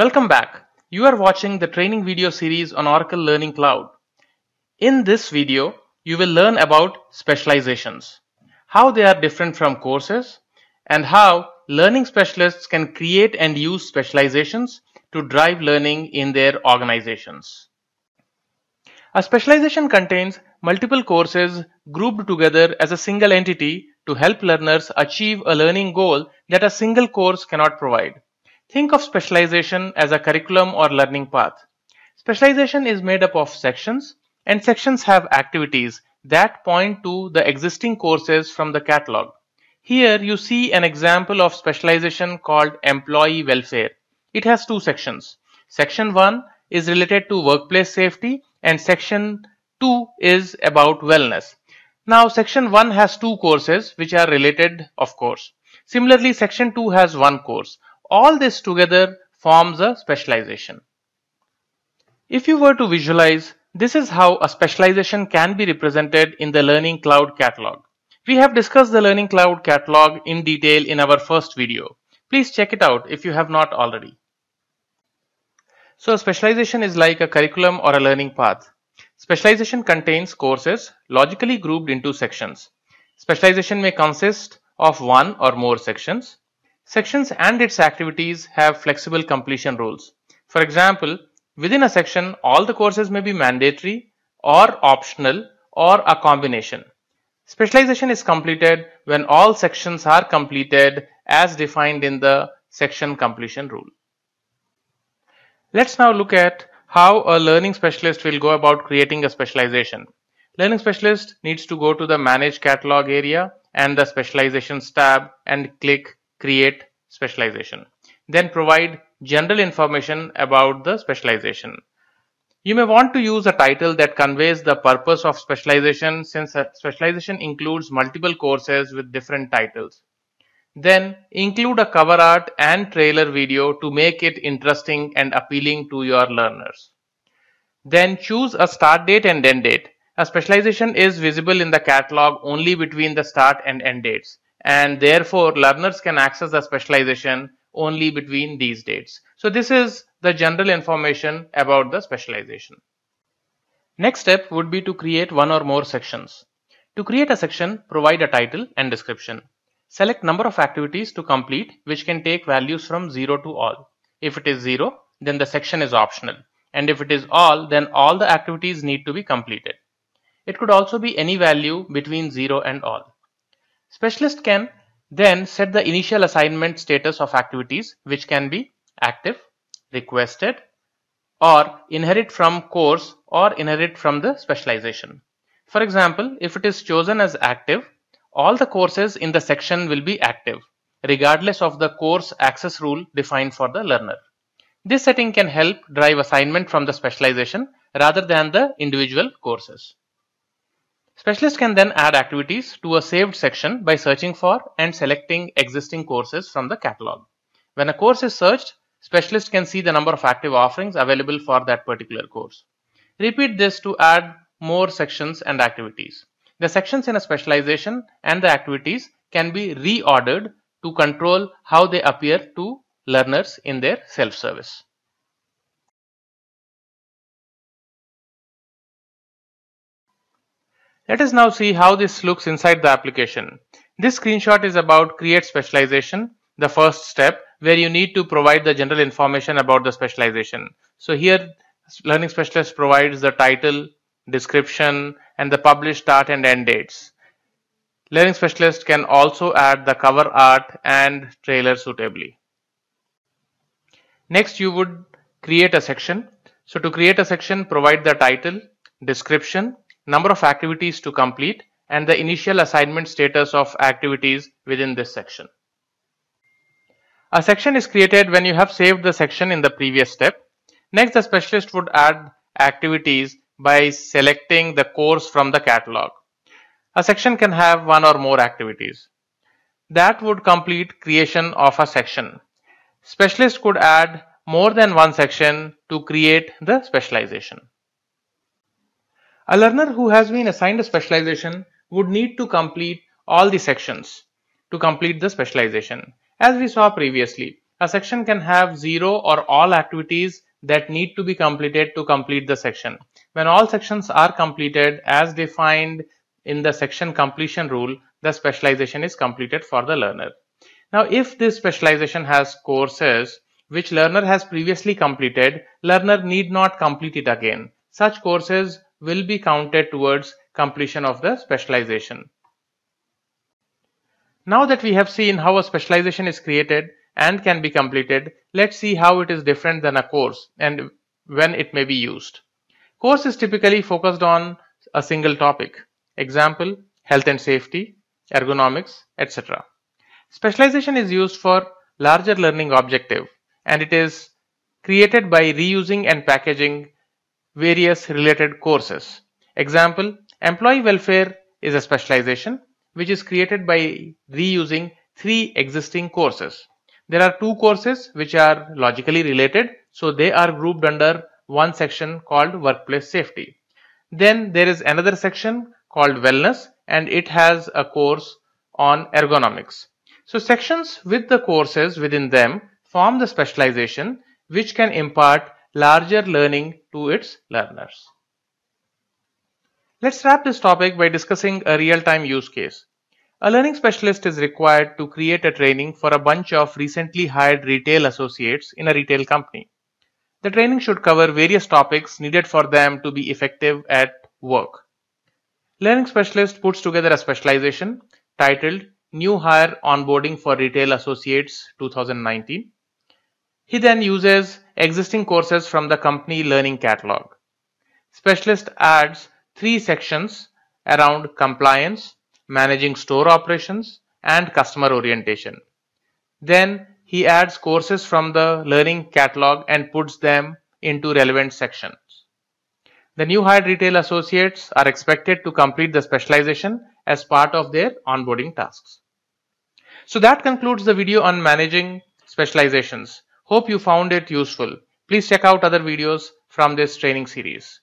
Welcome back. You are watching the training video series on Oracle Learning Cloud. In this video, you will learn about specializations, how they are different from courses, and how learning specialists can create and use specializations to drive learning in their organizations. A specialization contains multiple courses grouped together as a single entity to help learners achieve a learning goal that a single course cannot provide. Think of specialization as a curriculum or learning path. Specialization is made up of sections and sections have activities that point to the existing courses from the catalog. Here you see an example of specialization called employee welfare. It has two sections. Section 1 is related to workplace safety and section 2 is about wellness. Now section 1 has two courses which are related of course. Similarly section 2 has one course. All this together forms a specialization. If you were to visualize, this is how a specialization can be represented in the Learning Cloud catalog. We have discussed the Learning Cloud catalog in detail in our first video. Please check it out if you have not already. So a specialization is like a curriculum or a learning path. Specialization contains courses logically grouped into sections. Specialization may consist of one or more sections. Sections and its activities have flexible completion rules. For example, within a section, all the courses may be mandatory or optional or a combination. Specialization is completed when all sections are completed as defined in the section completion rule. Let's now look at how a learning specialist will go about creating a specialization. Learning specialist needs to go to the manage catalog area and the specializations tab and click create specialization. Then provide general information about the specialization. You may want to use a title that conveys the purpose of specialization since specialization includes multiple courses with different titles. Then include a cover art and trailer video to make it interesting and appealing to your learners. Then choose a start date and end date. A specialization is visible in the catalog only between the start and end dates and therefore learners can access the specialization only between these dates. So this is the general information about the specialization. Next step would be to create one or more sections. To create a section, provide a title and description. Select number of activities to complete which can take values from 0 to all. If it is 0, then the section is optional. And if it is all, then all the activities need to be completed. It could also be any value between 0 and all. Specialist can then set the initial assignment status of activities which can be active, requested, or inherit from course or inherit from the specialization. For example, if it is chosen as active, all the courses in the section will be active, regardless of the course access rule defined for the learner. This setting can help drive assignment from the specialization rather than the individual courses. Specialists can then add activities to a saved section by searching for and selecting existing courses from the catalog. When a course is searched, specialists can see the number of active offerings available for that particular course. Repeat this to add more sections and activities. The sections in a specialization and the activities can be reordered to control how they appear to learners in their self-service. Let us now see how this looks inside the application. This screenshot is about create specialization, the first step where you need to provide the general information about the specialization. So here learning specialist provides the title, description and the published start and end dates. Learning specialist can also add the cover art and trailer suitably. Next you would create a section. So to create a section provide the title, description, number of activities to complete and the initial assignment status of activities within this section. A section is created when you have saved the section in the previous step. Next the specialist would add activities by selecting the course from the catalog. A section can have one or more activities. That would complete creation of a section. Specialist could add more than one section to create the specialization. A learner who has been assigned a specialization would need to complete all the sections to complete the specialization. As we saw previously, A section can have zero or all activities that need to be completed to complete the section. When all sections are completed as defined in the section completion rule, the specialization is completed for the learner. Now, if this specialization has courses which learner has previously completed, learner need not complete it again. Such courses will be counted towards completion of the specialization. Now that we have seen how a specialization is created and can be completed, let's see how it is different than a course and when it may be used. Course is typically focused on a single topic. Example, health and safety, ergonomics, etc. Specialization is used for larger learning objective and it is created by reusing and packaging various related courses. Example, employee welfare is a specialization which is created by reusing three existing courses. There are two courses which are logically related, so they are grouped under one section called workplace safety. Then there is another section called wellness and it has a course on ergonomics. So sections with the courses within them form the specialization which can impart larger learning to its learners. Let's wrap this topic by discussing a real-time use case. A learning specialist is required to create a training for a bunch of recently hired retail associates in a retail company. The training should cover various topics needed for them to be effective at work. Learning specialist puts together a specialization titled New Hire Onboarding for Retail Associates 2019. He then uses existing courses from the company learning catalog. Specialist adds three sections around compliance, managing store operations, and customer orientation. Then he adds courses from the learning catalog and puts them into relevant sections. The new hired retail associates are expected to complete the specialization as part of their onboarding tasks. So that concludes the video on managing specializations. Hope you found it useful. Please check out other videos from this training series.